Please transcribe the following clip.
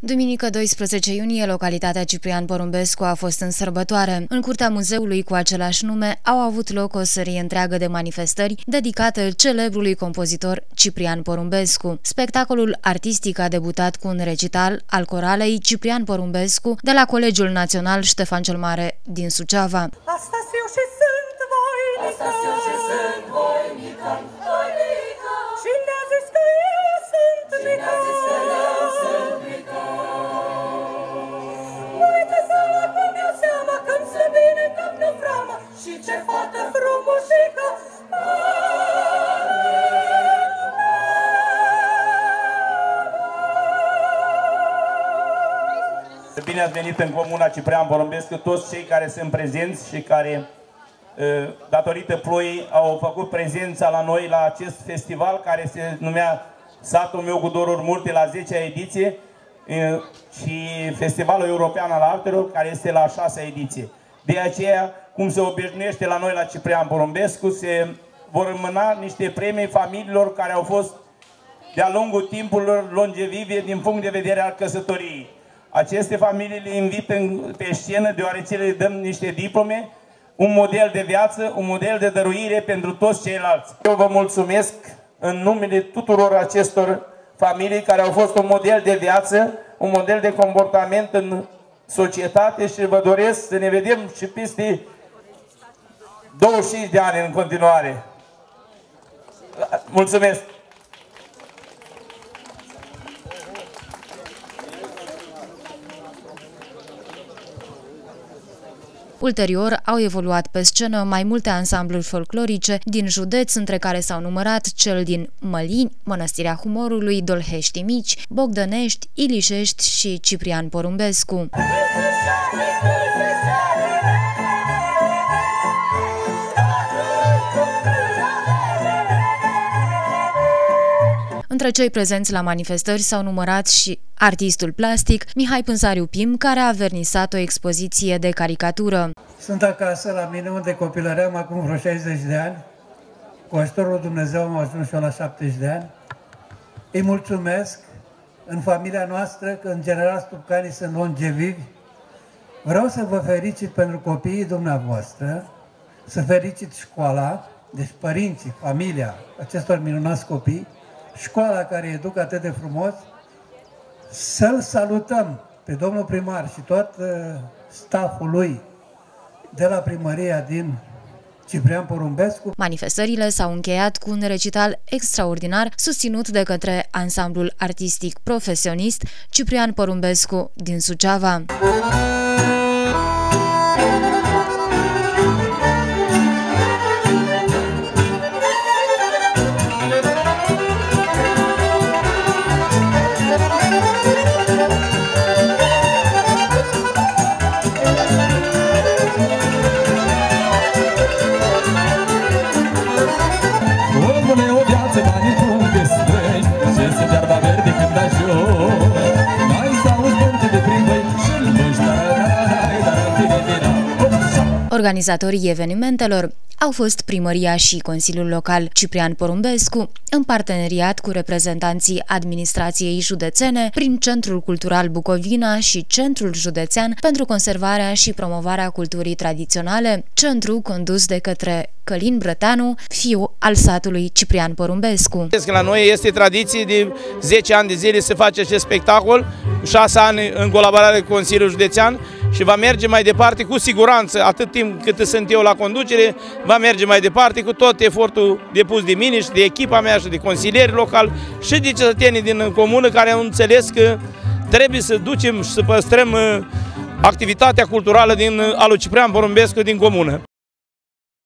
Duminică 12 iunie, localitatea Ciprian Porumbescu a fost în sărbătoare. În curtea muzeului cu același nume au avut loc o serie întreagă de manifestări dedicate celebrului compozitor Ciprian Porumbescu. Spectacolul artistic a debutat cu un recital al coralei Ciprian Porumbescu de la Colegiul Național Ștefan cel Mare din Suceava. Asta eu și sunt voinică, Asta eu și sunt voinică, Și ce fată frumușică Bine ați venit în Comuna Ciprian Porumbescu, toți cei care sunt prezenți și care, datorită ploii, au făcut prezența la noi la acest festival care se numea Satul meu cu doruri multe la 10-a ediție și Festivalul European al Artelor care este la 6-a ediție. De aceea, cum se obișnuiește la noi la Ciprian Porumbescu, se vor rămâna niște premii familiilor care au fost de-a lungul timpului longevive din punct de vedere al căsătoriei. Aceste familii le invit în, pe scenă deoarece le dăm niște diplome, un model de viață, un model de dăruire pentru toți ceilalți. Eu vă mulțumesc în numele tuturor acestor familii care au fost un model de viață, un model de comportament în societate și vă doresc să ne vedem și peste 25 de ani în continuare. Mulțumesc! Ulterior, au evoluat pe scenă mai multe ansambluri folclorice din județ, între care s-au numărat cel din Mălini, Mănăstirea Humorului, Dolhești Mici, Bogdănești, Ilișești și Ciprian Porumbescu. Între cei prezenți la manifestări s-au numărat și artistul plastic Mihai Pânzariu Pim, care a vernisat o expoziție de caricatură. Sunt acasă la mine unde copilăream acum vreo 60 de ani. Cu ajutorul Dumnezeu am ajuns și eu la 70 de ani. Îi mulțumesc în familia noastră, că în general stupcanii sunt longevivi. Vreau să vă fericit pentru copiii dumneavoastră, să fericit școala, deci părinții, familia acestor minunați copii, școala care educă atât de frumos, să-l salutăm pe domnul primar și tot uh, staful lui de la primăria din Ciprian Porumbescu. Manifestările s-au încheiat cu un recital extraordinar susținut de către ansamblul artistic profesionist Ciprian Porumbescu din Suceava. Organizatorii evenimentelor au fost primăria și Consiliul Local Ciprian Porumbescu, în parteneriat cu reprezentanții administrației județene prin Centrul Cultural Bucovina și Centrul Județean pentru conservarea și promovarea culturii tradiționale, centru condus de către Călin Brătanu, fiu al satului Ciprian Porumbescu. La noi este tradiție de 10 ani de zile să face acest spectacol, 6 ani în colaborare cu Consiliul Județean și va merge mai departe cu siguranță, atât timp cât sunt eu la conducere, va merge mai departe cu tot efortul depus de mine și de echipa mea și de consilieri local și de cetățenii din comună care au înțeles că trebuie să ducem și să păstrăm uh, activitatea culturală din uh, alu Ciprian Porumbescu din comună.